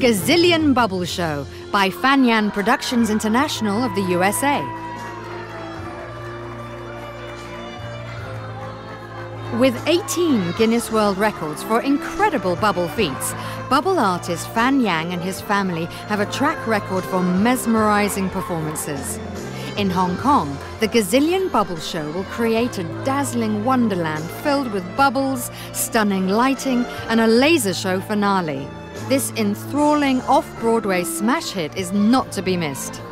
Gazillion Bubble Show by Fan Yang Productions International of the USA. With 18 Guinness World Records for incredible bubble feats, bubble artist Fan Yang and his family have a track record for mesmerizing performances. In Hong Kong, the Gazillion Bubble Show will create a dazzling wonderland filled with bubbles, stunning lighting, and a laser show finale. This enthralling off Broadway smash hit is not to be missed.